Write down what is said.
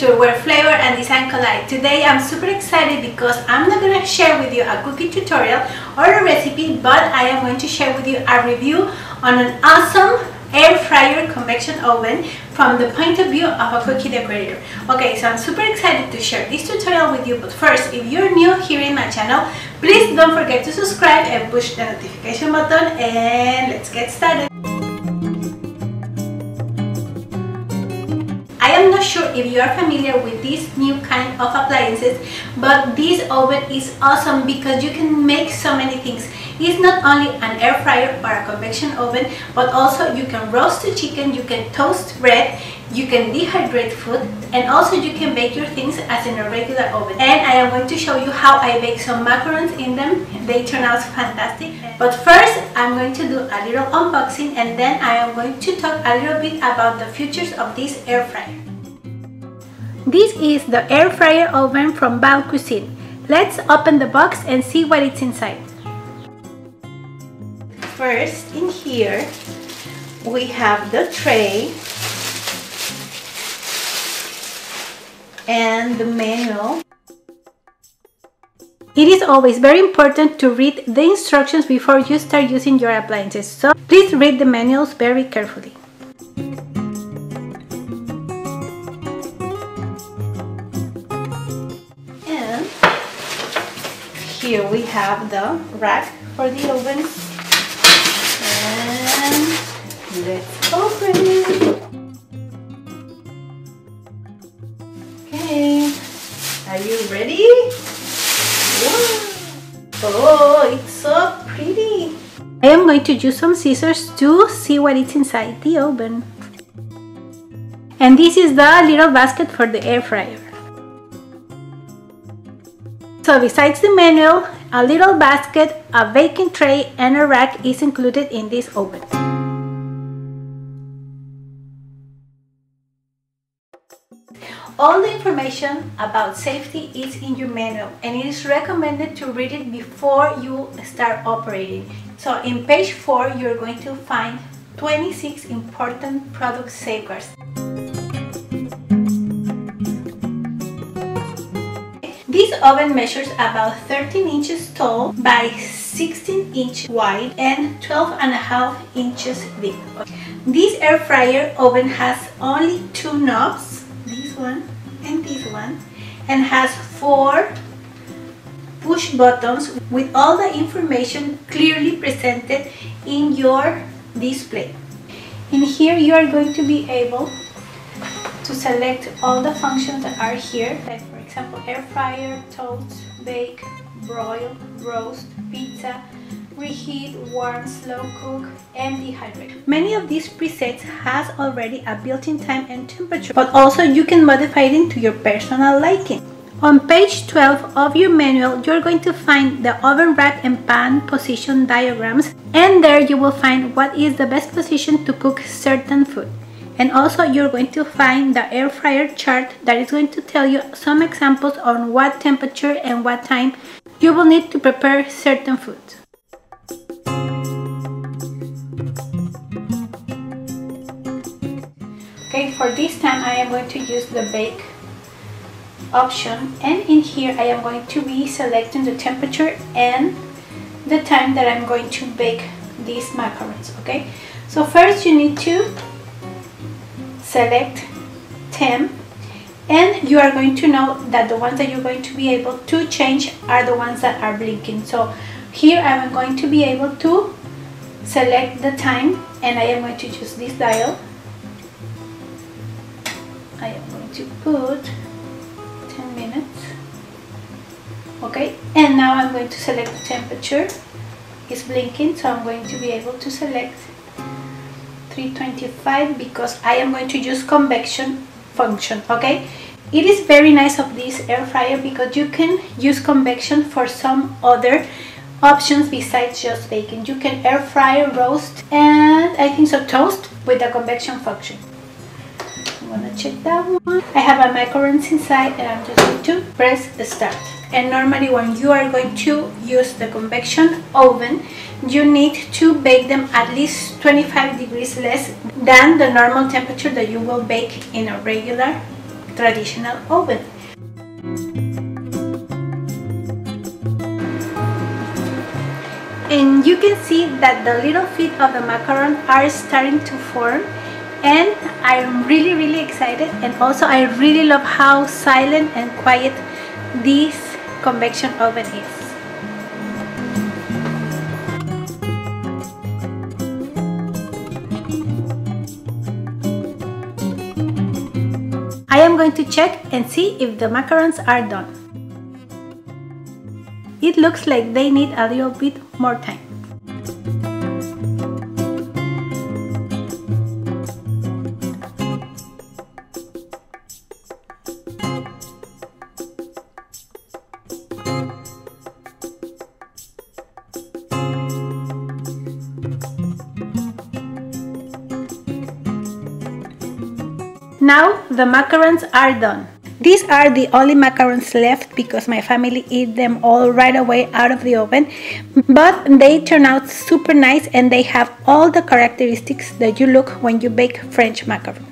Couture where flavor and design collide. Today I'm super excited because I'm not going to share with you a cooking tutorial or a recipe but I am going to share with you a review on an awesome air fryer convection oven from the point of view of a cookie decorator. Okay, so I'm super excited to share this tutorial with you but first if you're new here in my channel please don't forget to subscribe and push the notification button and let's get started. Sure if you are familiar with this new kind of appliances but this oven is awesome because you can make so many things. It's not only an air fryer or a convection oven but also you can roast the chicken you can toast bread you can dehydrate food and also you can bake your things as in a regular oven. And I am going to show you how I bake some macarons in them. They turn out fantastic. But first I'm going to do a little unboxing and then I am going to talk a little bit about the features of this air fryer this is the air fryer oven from Val Cucine let's open the box and see what it's inside first in here we have the tray and the manual. It is always very important to read the instructions before you start using your appliances, so please read the manuals very carefully. Here we have the rack for the oven. And let's open it. Okay, Are you ready? Wow. Oh, it's so pretty. I am going to use some scissors to see what is inside the oven. And this is the little basket for the air fryer. So besides the manual, a little basket, a baking tray and a rack is included in this oven. All the information about safety is in your manual and it is recommended to read it before you start operating. So in page 4 you're going to find 26 important product safeguards. This oven measures about 13 inches tall by 16 inch wide and 12 and a half inches deep. This air fryer oven has only two knobs this one and this one and has four push buttons with all the information clearly presented in your display. In here you are going to be able to select all the functions that are here like for example air fryer, toast, bake, broil, roast, pizza, reheat, warm, slow cook, and dehydrate. Many of these presets has already a built-in time and temperature, but also you can modify it into your personal liking. On page 12 of your manual, you're going to find the oven rack and pan position diagrams and there you will find what is the best position to cook certain food. And also you're going to find the air fryer chart that is going to tell you some examples on what temperature and what time you will need to prepare certain foods. Okay, for this time I am going to use the bake option and in here I am going to be selecting the temperature and the time that I'm going to bake these macarons, okay? So first you need to select temp and you are going to know that the ones that you're going to be able to change are the ones that are blinking. So here I'm going to be able to select the time and I am going to choose this dial. I am going to put 10 minutes. Okay and now I'm going to select the temperature. It's blinking so I'm going to be able to select 325 because I am going to use convection function okay it is very nice of this air fryer because you can use convection for some other options besides just baking. You can air fry, roast, and I think so toast with the convection function. Gonna check that one. I have a macarons inside and I'm just going to press start. And normally when you are going to use the convection oven, you need to bake them at least 25 degrees less than the normal temperature that you will bake in a regular traditional oven. And you can see that the little feet of the macaron are starting to form and I'm really really excited and also I really love how silent and quiet this convection oven is. I am going to check and see if the macarons are done. It looks like they need a little bit more time. Now the macarons are done. These are the only macarons left because my family eat them all right away out of the oven. But they turn out super nice and they have all the characteristics that you look when you bake French macarons.